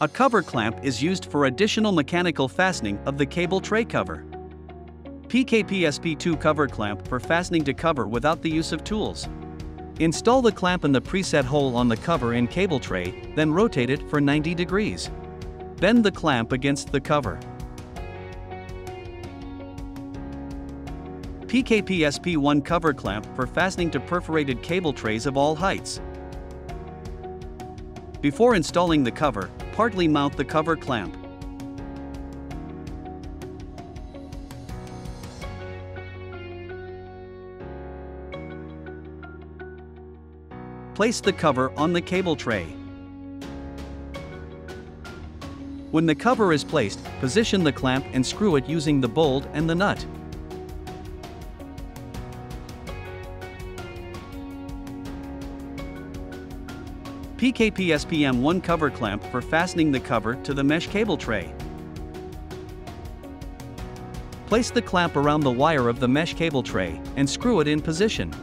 A cover clamp is used for additional mechanical fastening of the cable tray cover. PKPSP2 cover clamp for fastening to cover without the use of tools. Install the clamp in the preset hole on the cover in cable tray, then rotate it for 90 degrees. Bend the clamp against the cover. PKPSP1 cover clamp for fastening to perforated cable trays of all heights. Before installing the cover, partly mount the cover clamp. Place the cover on the cable tray. When the cover is placed, position the clamp and screw it using the bolt and the nut. PKPSPM1 cover clamp for fastening the cover to the mesh cable tray. Place the clamp around the wire of the mesh cable tray and screw it in position.